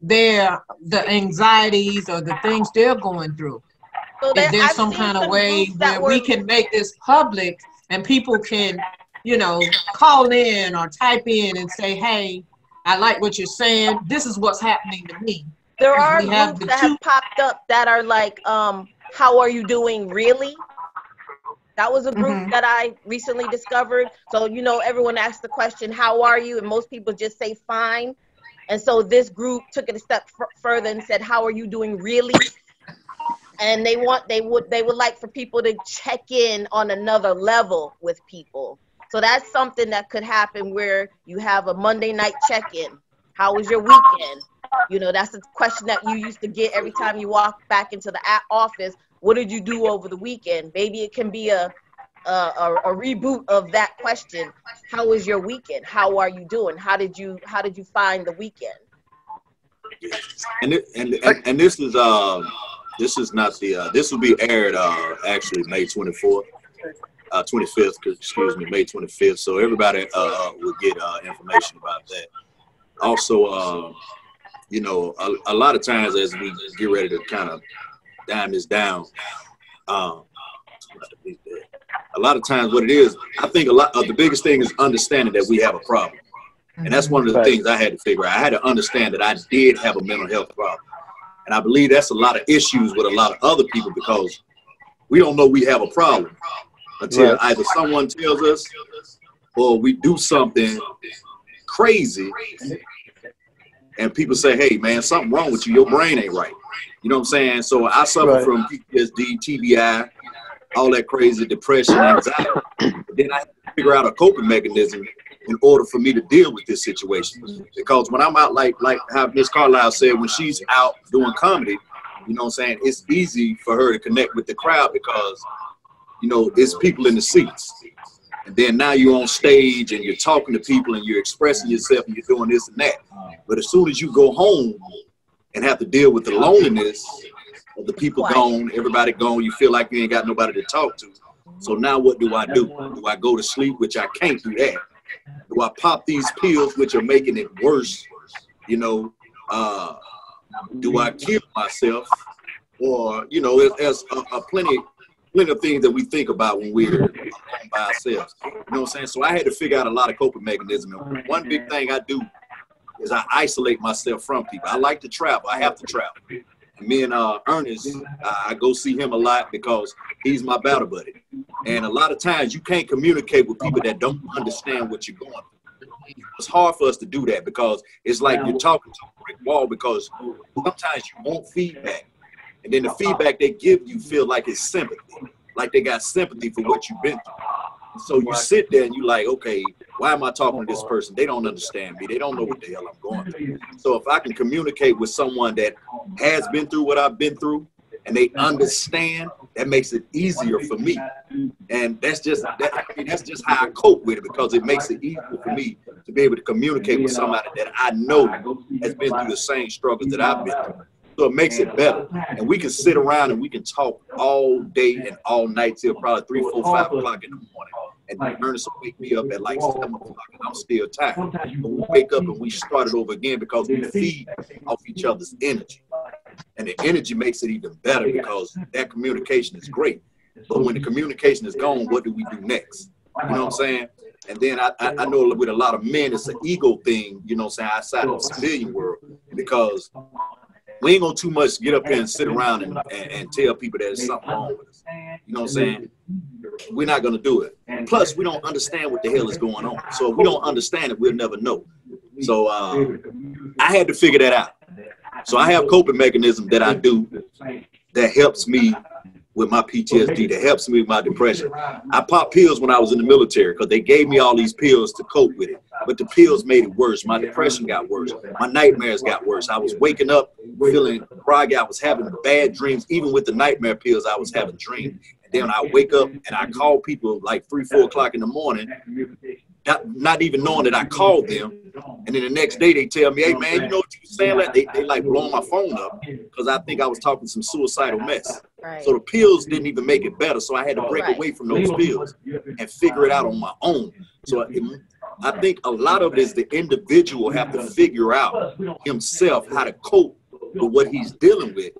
their the anxieties or the things they're going through. so Is there, there I've some kind of some way where we can make this public and people can, you know, call in or type in and say, hey, I like what you're saying. This is what's happening to me. There are groups the that have popped up that are like, um, how are you doing really? That was a group Mhm. that I recently discovered. So, you know, everyone asks the question, how are you? And most people just say fine. And so this group took it a step f- further and said, how are you doing really? And they want, they would, they would like for people to check in on another level with people. So that's something that could happen where you have a Monday night check-in. How was your weekend? You know, that's the question that you used to get every time you walk back into the office. What did you do over the weekend? Maybe it can be a a, a, a reboot of that question. How was your weekend? How are you doing? How did you How did you find the weekend? And, it, and and and this is uh this is not the uh, this will be aired uh actually May 24th, uh 25th, excuse me, May 25th. So everybody uh will get uh information about that. Also, uh, you know, a, a lot of times as we get ready to kind of dime this down, um, a lot of times what it is, I think a lot of the biggest thing is understanding that we have a problem. And that's one of the things I had to figure out. I had to understand that I did have a mental health problem. And I believe that's a lot of issues with a lot of other people because we don't know we have a problem until Right. either someone tells us or we do something crazy and people say, hey, man, something wrong with you. Your brain ain't right. You know what I'm saying? So I suffer Right. from PTSD, TBI, all that crazy depression, anxiety. then I have to figure out a coping mechanism in order for me to deal with this situation. Because when I'm out, like like how Miss Carlisle said, when she's out doing comedy, you know what I'm saying, it's easy for her to connect with the crowd because, you know, it's people in the seats. And then now you're on stage and you're talking to people and you're expressing yourself and you're doing this and that. But as soon as you go home and have to deal with the loneliness of the people gone, everybody gone, you feel like you ain't got nobody to talk to. So now what do I do? Do I go to sleep, which I can't do that? Do I pop these pills, which are making it worse? You know, uh, do I kill myself? Or, you know, there's, a, a plenty, plenty of things that we think about when we're by ourselves. You know what I'm saying? So I had to figure out a lot of coping mechanisms. And one big thing I do is I isolate myself from people. I like to travel. I have to travel. Me and uh, Ernest, I I go see him a lot because he's my battle buddy. And a lot of times you can't communicate with people that don't understand what you're going through. It's hard for us to do that because it's like you're talking to a brick wall because sometimes you want feedback. And then the feedback they give you feel like it's sympathy, like they got sympathy for what you've been through. So you sit there and you like, okay, why am I talking to this person? They don't understand me. They don't know what the hell I'm going through. So if I can communicate with someone that has been through what I've been through and they understand, that makes it easier for me. And that's just that, I mean, that's just how I cope with it because it makes it easier for me to be able to communicate with somebody that I know has been through the same struggles that I've been through. So it makes it better. And we can sit around and we can talk all day and all night till probably three, four, five o'clock in the morning. And like Ernest will wake me up at like seven o'clock and I'm still tired. But we wake up and we start it over again because we feed off each other's energy. And the energy makes it even better because that communication is great. But when the communication is gone, what do we do next? You know what I'm saying? And then I, I, I know with a lot of men, it's an ego thing, you know what I'm saying, outside of the civilian world, because we ain't gonna too much get up here and sit around and, and, and tell people that there's something wrong with us. You know what I'm saying? We're not gonna do it. Plus, we don't understand what the hell is going on. So if we don't understand it, we'll never know. So uh, I had to figure that out. So I have coping mechanism that I do that helps me with my PTSD, that helps me with my depression. I popped pills when I was in the military because they gave me all these pills to cope with it. But the pills made it worse. My depression got worse. My nightmares got worse. I was waking up feeling groggy. I was having bad dreams. Even with the nightmare pills, I was having dreams. And then I wake up and I call people like three, four o'clock in the morning, not, not even knowing that I called them. And then the next day they tell me, hey man, you know what you were saying? Like they, they like blowing my phone up because I think I was talking some suicidal mess. Right. So the pills didn't even make it better. So I had to break Right. away from those pills and figure it out on my own. So it, I think a lot of it is the individual have to figure out himself how to cope with what he's dealing with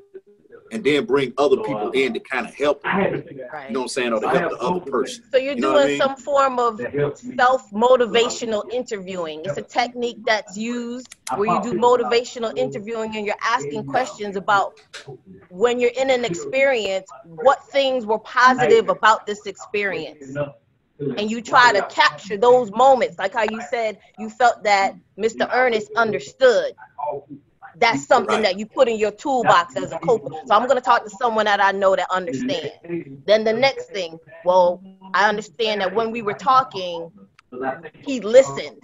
and then bring other people in to kind of help him. Right. You know what I'm saying? Or to help the other person. So you're You know what I doing mean? some form of self-motivational interviewing. It's a technique that's used where you do motivational interviewing and you're asking questions about when you're in an experience, what things were positive about this experience. And you try to capture those moments, like how you said you felt that Mr. Ernest understood. That's something Right. that you put in your toolbox as a coach. So I'm gonna talk to someone that I know that understands. Then the next thing, well, I understand that when we were talking, he listened.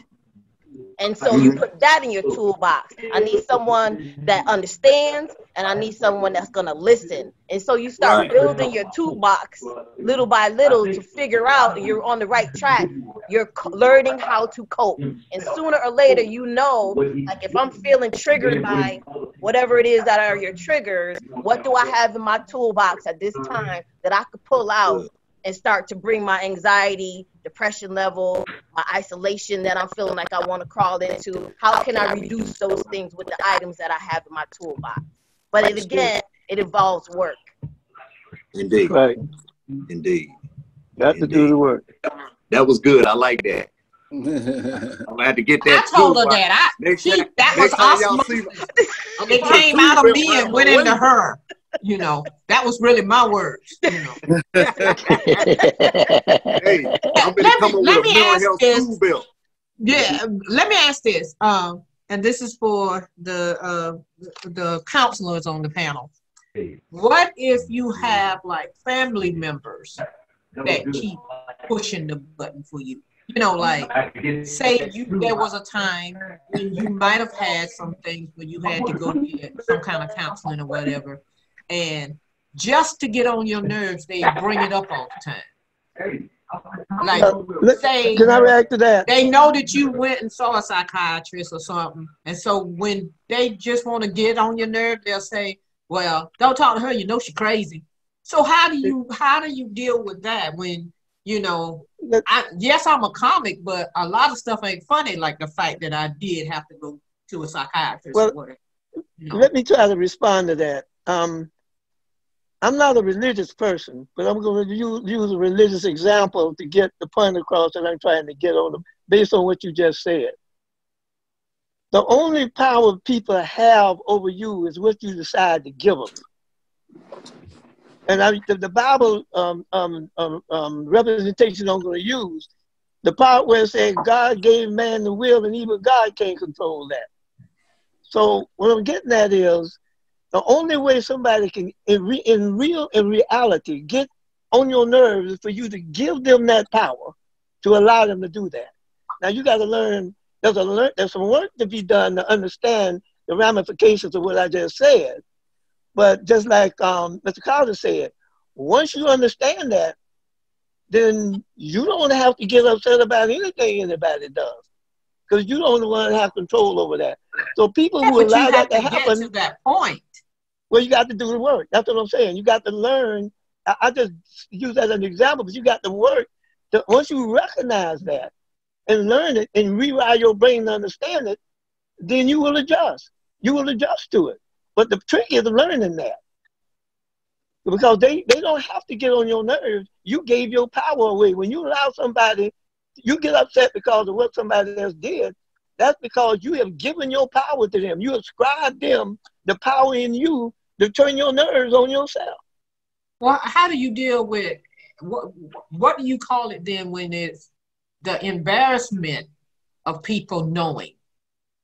And so mm-hmm. you put that in your toolbox. I need someone that understands and I need someone that's gonna listen. And so you start building your toolbox little by little to figure out you're on the right track. You're learning how to cope. And sooner or later, you know, like if I'm feeling triggered by whatever it is that are your triggers, what do I have in my toolbox at this time that I could pull out and start to bring my anxiety, depression level, my isolation that I'm feeling like I want to crawl into? How can I reduce those things with the items that I have in my toolbox? But it, again, it involves work. Indeed. Right. Indeed. Got to do the work. That was good. I like that. I'm gonna have to get I that. told too. her that. I, she, that was awesome. see- It gonna put a came out of me and went into her. You know, that was really my words. You know. Hey, I'm gonna Let come me- let me ask this. tool. Yeah, let me ask this. Um, and this is for the uh, the counselors on the panel. What if you have like family members that keep pushing the button for you? You know, like say you there was a time when you might have had some things where you had to go get some kind of counseling or whatever, and just to get on your nerves, they bring it up all the time. Like Uh, let- say Can I react to that? they know that you went and saw a psychiatrist or something. And so when they just want to get on your nerve, they'll say, Well, don't talk to her, you know she's crazy. So how do you how do you deal with that when you know I yes I'm a comic, but a lot of stuff ain't funny like the fact that I did have to go to a psychiatrist Well, or whatever. You know. Let me try to respond to that. Um, I'm not a religious person, but I'm going to use, a religious example to get the point across that I'm trying to get on them, based on what you just said. The only power people have over you is what you decide to give them. And I, the, the Bible um, um, um, um, representation I'm going to use, the part where it says God gave man the will and even God can't control that. So what I'm getting at is the only way somebody can, in, re, in real, in reality, get on your nerves is for you to give them that power to allow them to do that. Now you got to learn. There's a learn, there's some work to be done to understand the ramifications of what I just said. But just like um, Mr. Carter said, once you understand that, then you don't have to get upset about anything anybody does, because you don't want to have control over that. So people Yeah, who allow that to to happen, to that point. Well, you got to do the work. That's what I'm saying. You got to learn. I, just use that as an example, but you got to work. To, once you recognize that and learn it and rewire your brain to understand it, then you will adjust. You will adjust to it. But the trick is learning that. Because they, they don't have to get on your nerves. You gave your power away. When you allow somebody, you get upset because of what somebody else did. That's because you have given your power to them. You ascribe them the power in you to turn your nerves on yourself. Well, how do you deal with what? What do you call it then when it's the embarrassment of people knowing,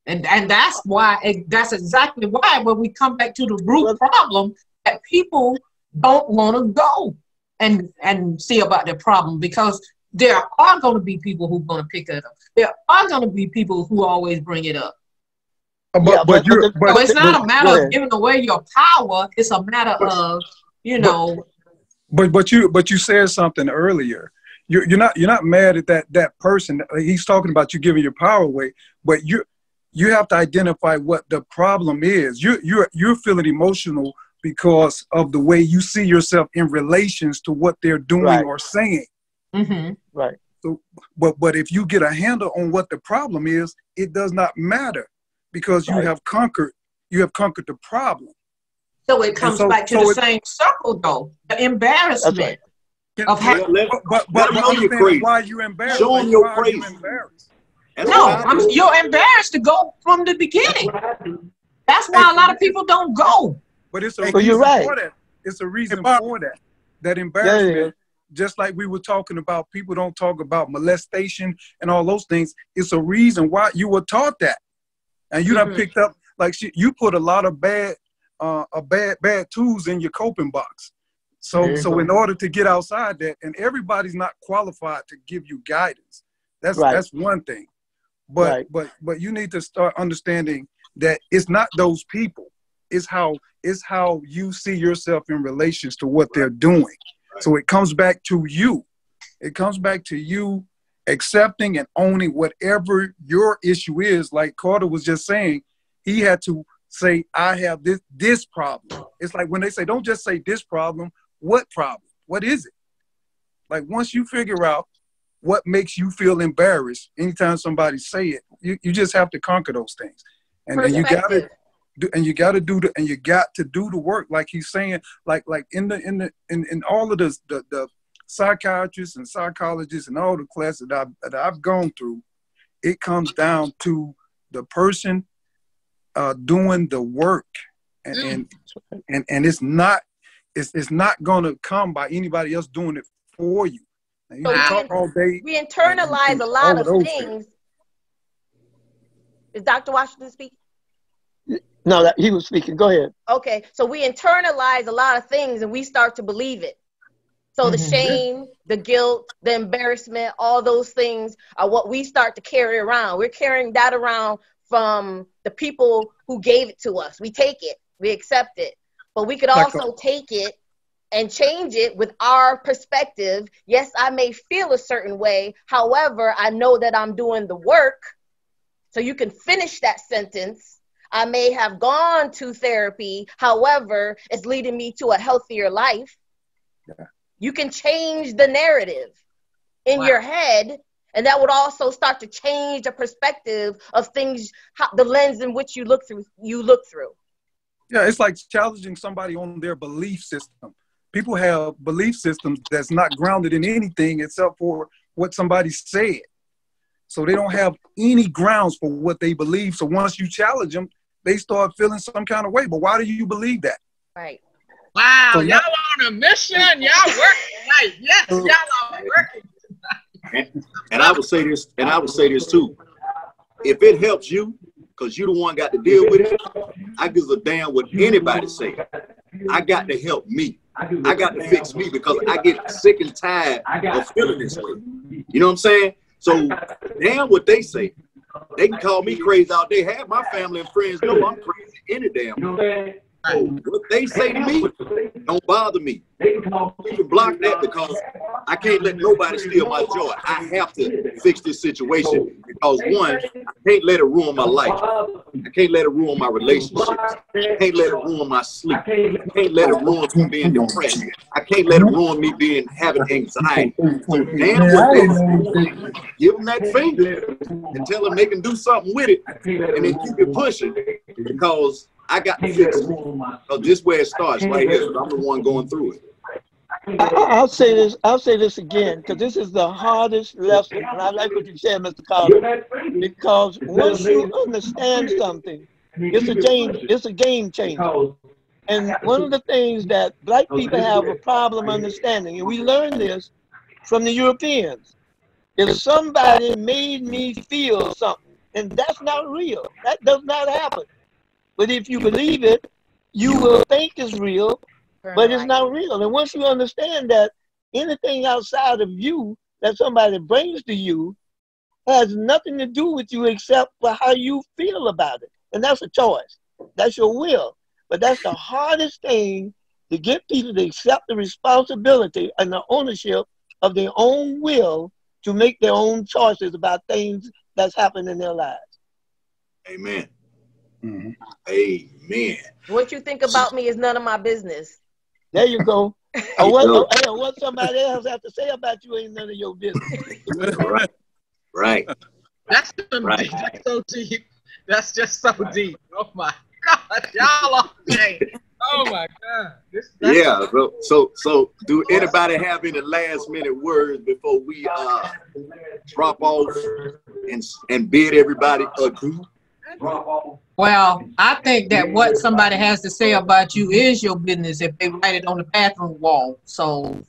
and and that's why that's exactly why when we come back to the root problem that people don't want to go and and see about their problem because there are going to be people who are going to pick it up. there are going to be people who always bring it up. But, yeah, but, but, but, so it's not but, a matter of giving away your power. It's a matter of, you know. But but you but you said something earlier. You're, you're not you're not mad at that that person. He's talking about you giving your power away, but you you have to identify what the problem is. You you're you're feeling emotional because of the way you see yourself in relations to what they're doing right. or saying. Mm-hmm. Right. So, but but if you get a handle on what the problem is, it does not matter because you right. have conquered you have conquered the problem. So it comes so, back to so the it, same circle though. The embarrassment right. of having but, but, but, but you crazy. why you embarrassed. Show them your crazy. no, I'm, you're embarrassed to go from the beginning. That's why a lot of people don't go. But it's a reason you're right. for that. It's a reason for that. That embarrassment. Yeah, yeah. Just like we were talking about, people don't talk about molestation and all those things. It's a reason why you were taught that, and you mm-hmm. done picked up like she, you put a lot of bad, uh, a bad bad tools in your coping box. So so in order to get outside that, and everybody's not qualified to give you guidance. That's right. that's one thing. But right. but but you need to start understanding that it's not those people. It's how it's how you see yourself in relations to what they're doing. So it comes back to you. It comes back to you accepting and owning whatever your issue is. Like Carter was just saying, he had to say, I have this this problem. It's like when they say, don't just say this problem, what problem? What is it? Like once you figure out what makes you feel embarrassed anytime somebody say it, you, you just have to conquer those things. And, and you gotta and you got to do the and you got to do the work like he's saying like like in the in the in, in all of the, the the psychiatrists and psychologists and all the classes that I've, that I've gone through it comes down to the person uh, doing the work and, mm. and and and it's not it's, it's not going to come by anybody else doing it for you. you so talk all day we internalize a lot of things. things. Is Dr. Washington speaking? No, that he was speaking. Go ahead. Okay, so we internalize a lot of things and we start to believe it. So the mm-hmm. shame, the guilt, the embarrassment, all those things are what we start to carry around. We're carrying that around from the people who gave it to us. We take it, we accept it, but we could also take it and change it with our perspective. Yes, I may feel a certain way. However, I know that I'm doing the work. So you can finish that sentence I may have gone to therapy. However, it's leading me to a healthier life. Yeah. You can change the narrative in wow. your head and that would also start to change the perspective of things how, the lens in which you look through you look through yeah it's like challenging somebody on their belief system people have belief systems that's not grounded in anything except for what somebody said so they don't have any grounds for what they believe so once you challenge them they start feeling some kind of way. But why do you believe that? Right. Wow, so y'all on a mission. Y'all working tonight. Yes, y'all are working and, and I would say this, and I would say this too. If it helps you, because you the one got to deal with it, I give a damn what anybody say. I got to help me. I got to fix me because I get sick and tired of feeling this way. You know what I'm saying? So damn what they say. They can call me crazy all day. Have my family and friends know I'm crazy any damn way. So what they say to me don't bother me. You can block that because I can't let nobody steal my joy. I have to fix this situation because one, I can't let it ruin my life. I can't let it ruin my relationships. I can't let it ruin my sleep. I can't let it ruin me being depressed. I can't let it ruin me being having anxiety. So damn what give them that finger and tell them they can do something with it and then keep it pushing because I got to fix it. So this where it starts right here. I'm the one going through it. I, will say this. I'll say this again because this is the hardest lesson, and I like what you said, Mr. Carter. Because once you understand something, it's a game. It's a game changer. And one of the things that black people have a problem understanding, and we learned this from the Europeans, if somebody made me feel something, and that's not real. That does not happen. But if you believe it, you will think it's real, but it's not real. And once you understand that anything outside of you that somebody brings to you has nothing to do with you except for how you feel about it. And that's a choice. That's your will. But that's the hardest thing to get people to accept the responsibility and the ownership of their own will to make their own choices about things that's happened in their lives. Amen. Mm-hmm. Amen. What you think about me is none of my business. There you go. or, what, or, what somebody else has to say about you ain't none of your business. right. Right. That's, right. that's so deep. That's just so deep. Oh my God. Y'all are Oh my God. This, yeah. So, so, so, do anybody have any last minute words before we uh drop off and and bid everybody adieu? Well, I think that what somebody has to say about you is your business if they write it on the bathroom wall. So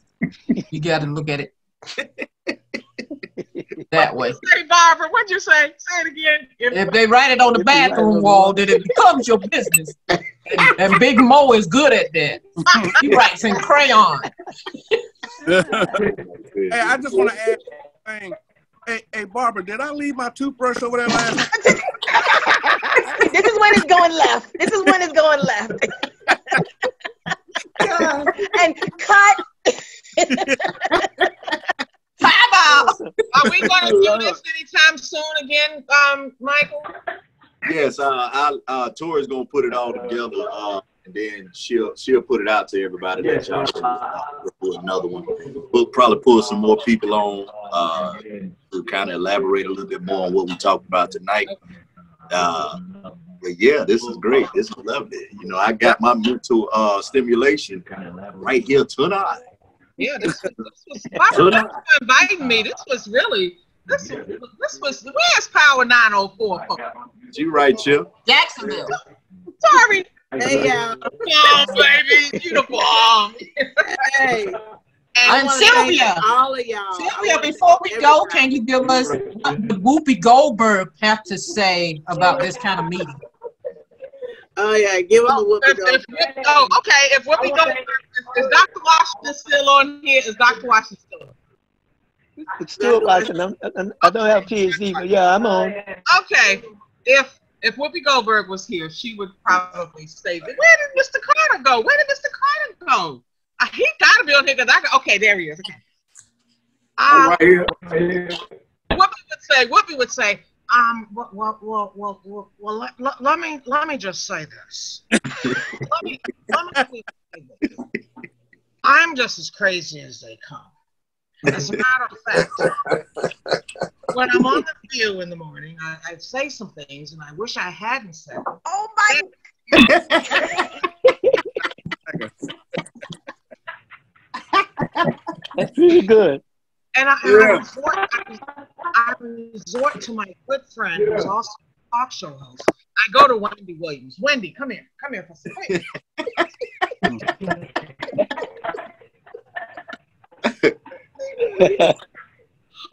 you got to look at it that way. Say, Barbara, what'd you say? Say it again. If, if they write it on the bathroom wall, then it becomes your business. And, and Big Mo is good at that. He writes in crayon. hey, I just want to add a thing. Hey, hey, Barbara, did I leave my toothbrush over there last night? this is when it's going left. This is when it's going left. and cut. Time out. Are we going to do this anytime soon again, um, Michael? Yes, uh, I, uh, Tori's gonna put it all together, uh, and then she'll she'll put it out to everybody that y'all can uh, do another one. We'll probably pull some more people on uh, to kind of elaborate a little bit more on what we talked about tonight. Uh, but yeah, this is great. This is lovely. You know, I got my mental uh, stimulation right here tonight. Yeah, this, this was why inviting me. This was really this this was where's Power 904 for? You right, Chip. Jacksonville. Sorry. Hey y'all. Bomb, baby. You the bomb. hey. And, and Sylvia, all of y'all. Sylvia, before we go, can you give us what Whoopi Goldberg have to say about this kind of meeting? Oh yeah, give him oh, a Whoopi Goldberg. Oh, okay. If Whoopi Goldberg is Dr. Washington still on here? Is Dr. Washington still on? It's still watching. I'm, I don't have PhD, but yeah, I'm on. Okay. If if Whoopi Goldberg was here, she would probably say, "Where did Mr. Carter go? Where did Mr. Carter go? He got to be on here because I got, okay, there he is. Okay. Um, right here. Whoopi would say, Whoopi would say, um, well, well, well, well, well, well let, let, let, me let me just say this. let me let me say this. I'm just as crazy as they come. As a matter of fact, when I'm on the view in the morning, I, I say some things and I wish I hadn't said them. Oh my! That's really good. And I, yeah. I, resort, I, I, resort, to my good friend, yeah. who's also a talk show host. I go to Wendy Williams. Wendy, come here. Come here for a second.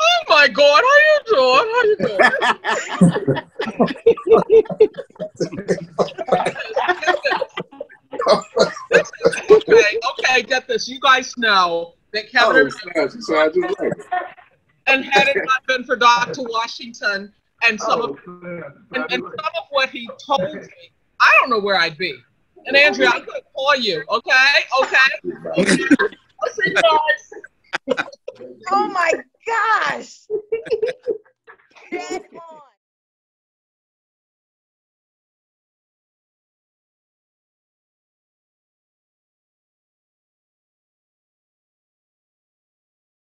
oh my God, how you doing? How you doing? okay, okay, get this. You guys know that Kevin oh, and had it not been for Dr. Washington and some oh, of and, and, some of what he told me, I don't know where I'd be. And Andrea, I'm gonna call you, okay? Okay. okay. I'll see you guys. oh my gosh.